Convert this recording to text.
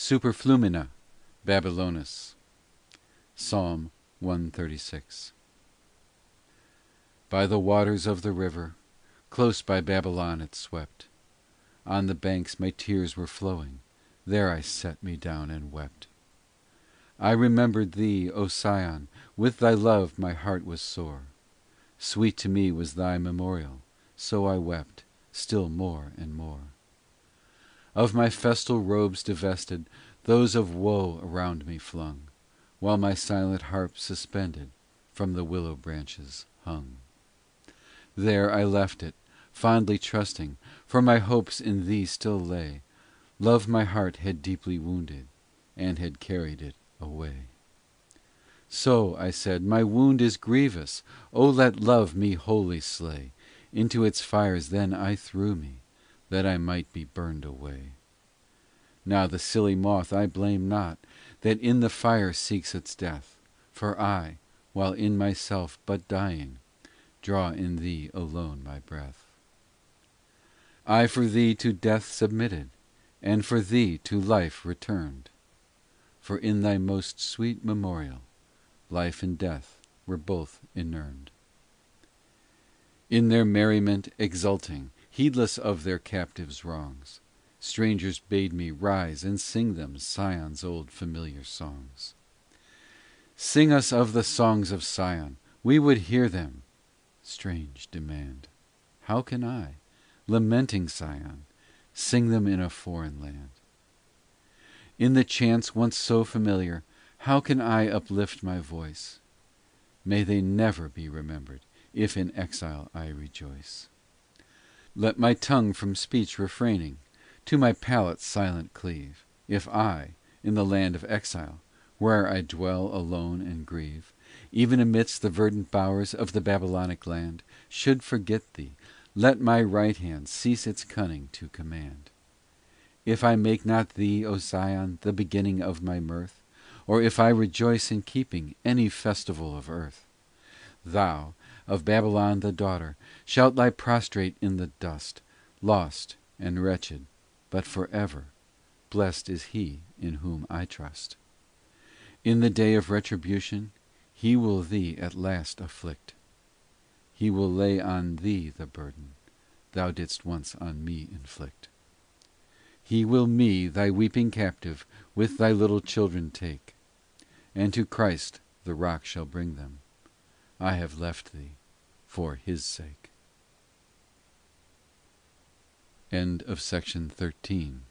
Superflumina Babylonis Psalm cxxxvi By the waters of the river, Close by Babylon it swept; On the banks my tears were flowing, There I sat me down and wept. I remembered thee, O Sion, With thy love my heart was sore; Sweet to me was thy memorial, So I wept still more and more. Of my festal robes divested, Those of woe around me flung, While my silent harp suspended From the willow branches hung. There I left it, fondly trusting, For my hopes in thee still lay; Love my heart had deeply wounded, And had carried it away. So, I said, my wound is grievous, O let love me wholly slay; Into its fires then I threw me, That I might be burned away. Now the silly moth I blame not, That in the fire seeks its death; For I, while in myself but dying, Draw in thee alone my breath. I for thee to death submitted, And for thee to life returned; For in thy most sweet memorial Life and death were both inurned. In their merriment exulting, Heedless of their captives' wrongs, Strangers bade me rise and sing them Sion's old familiar songs. Sing us of the songs of Sion, We would hear them. Strange demand! How can I, lamenting Sion, Sing them in a foreign land? In the chants once so familiar How can I uplift my voice? May they never be remembered If in exile I rejoice. Let my tongue from speech refraining To my palate silent cleave, If I, in the land of exile, Where I dwell alone and grieve, Even amidst the verdant bowers Of the Babylonic land, Should forget thee, let my right hand Cease its cunning to command. If I make not thee, O Sion, The beginning of my mirth, Or if I rejoice in keeping Any festival of earth, Thou, of Babylon the daughter, Shalt lie prostrate in the dust, Lost and wretched but for ever Blest is he in whom I trust. In the day of retribution He will thee at last afflict; He will lay on thee the burden Thou didst once on me inflict. He will me, thy weeping captive, With thy little children take, And to Christ the rock shall bring them I have left thee for His sake. End of Section Gutenberg's